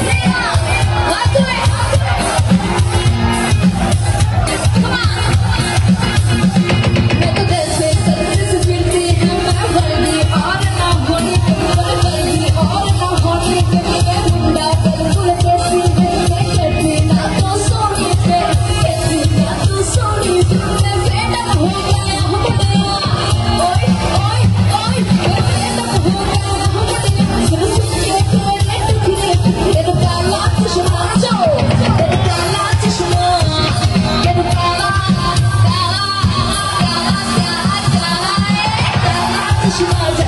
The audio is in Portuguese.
Yeah. mais